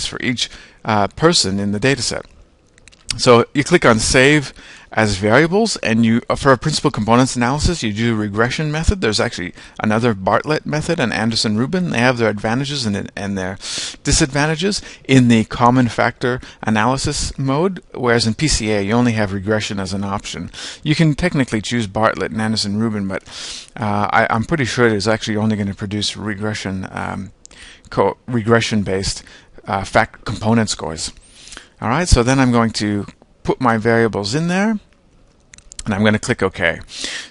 for each uh, person in the dataset. So you click on Save as variables, and you uh, for a principal components analysis, you do regression method. There's actually another Bartlett method and Anderson Rubin. They have their advantages and, and their disadvantages in the common factor analysis mode, whereas in PCA you only have regression as an option. You can technically choose Bartlett and Anderson Rubin, but uh, I, am pretty sure it is actually only going to produce regression um, regression based uh, fact component scores. All right, so then I'm going to put my variables in there and I'm going to click OK.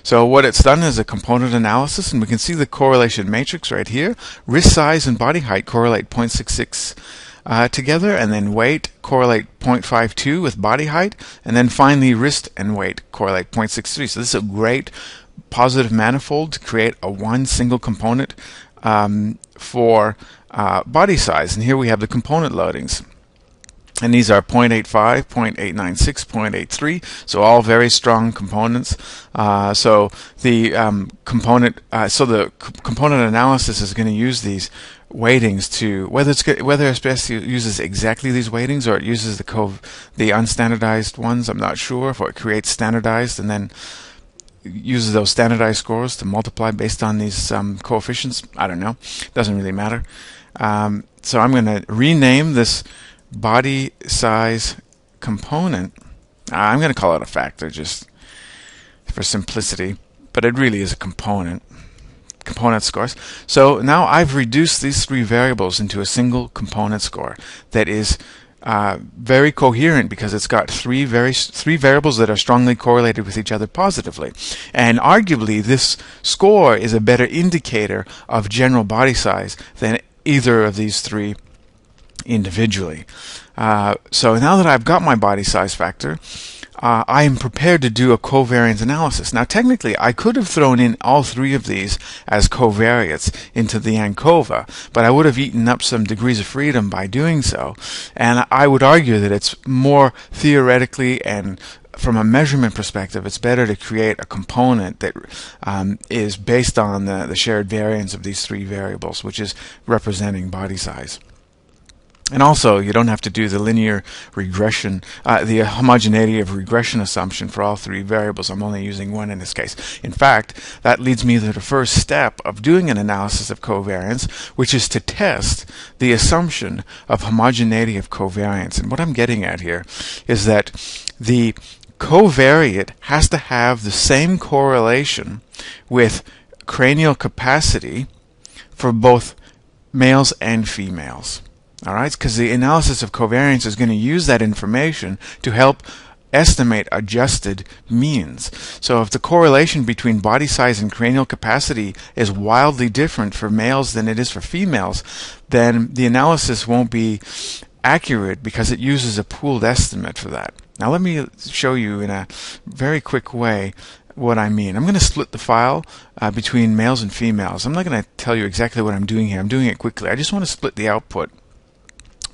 So what it's done is a component analysis and we can see the correlation matrix right here. Wrist size and body height correlate 0.66 uh, together and then weight correlate 0.52 with body height and then finally wrist and weight correlate 0.63. So this is a great positive manifold to create a one single component um, for uh, body size and here we have the component loadings and these are 0.85, 0.896, 0.83, so all very strong components. Uh, so the um, component, uh, so the component analysis is going to use these weightings to whether it's whether SPSS uses exactly these weightings or it uses the the unstandardized ones. I'm not sure if it creates standardized and then uses those standardized scores to multiply based on these um, coefficients. I don't know. Doesn't really matter. Um, so I'm going to rename this body size component. I'm going to call it a factor just for simplicity, but it really is a component. Component scores. So now I've reduced these three variables into a single component score that is uh, very coherent because it's got three very three variables that are strongly correlated with each other positively, and arguably this score is a better indicator of general body size than either of these three individually. Uh, so now that I've got my body size factor, uh, I am prepared to do a covariance analysis. Now, technically, I could have thrown in all three of these as covariates into the ANCOVA, but I would have eaten up some degrees of freedom by doing so. And I would argue that it's more theoretically and from a measurement perspective, it's better to create a component that um, is based on the, the shared variance of these three variables, which is representing body size. And also, you don't have to do the linear regression, uh, the homogeneity of regression assumption for all three variables. I'm only using one in this case. In fact, that leads me to the first step of doing an analysis of covariance, which is to test the assumption of homogeneity of covariance. And what I'm getting at here is that the covariate has to have the same correlation with cranial capacity for both males and females. All right, because the analysis of covariance is going to use that information to help estimate adjusted means. So if the correlation between body size and cranial capacity is wildly different for males than it is for females, then the analysis won't be accurate because it uses a pooled estimate for that. Now let me show you in a very quick way what I mean. I'm going to split the file uh, between males and females. I'm not going to tell you exactly what I'm doing here. I'm doing it quickly. I just want to split the output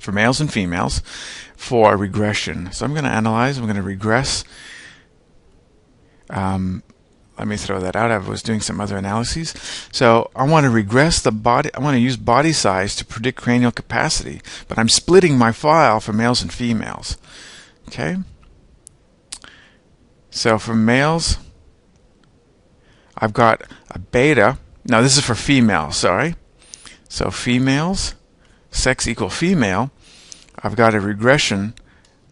for males and females for regression. So I'm going to analyze, I'm going to regress. Um, let me throw that out. I was doing some other analyses. So I want to regress the body, I want to use body size to predict cranial capacity, but I'm splitting my file for males and females. Okay? So for males, I've got a beta. Now this is for females, sorry. So females, sex equal female. I've got a regression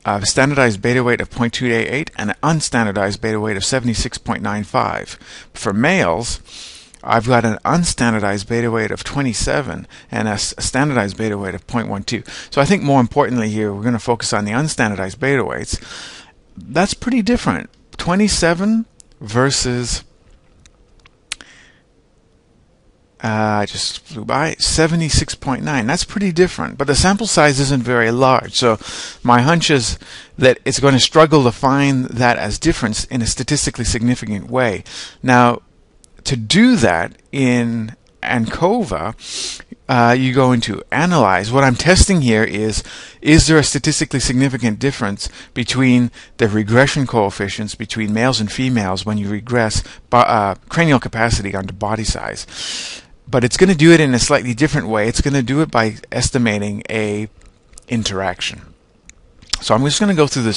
of standardized beta weight of 0.288 and an unstandardized beta weight of 76.95. For males, I've got an unstandardized beta weight of 27 and a standardized beta weight of 0.12. So I think more importantly here, we're going to focus on the unstandardized beta weights. That's pretty different. 27 versus uh, I just flew by 76.9. That's pretty different, but the sample size isn't very large. So my hunch is that it's going to struggle to find that as difference in a statistically significant way. Now, to do that in ANCOVA, uh, you go into analyze. What I'm testing here is is there a statistically significant difference between the regression coefficients between males and females when you regress uh, cranial capacity onto body size? But it's going to do it in a slightly different way. It's going to do it by estimating a interaction. So I'm just going to go through this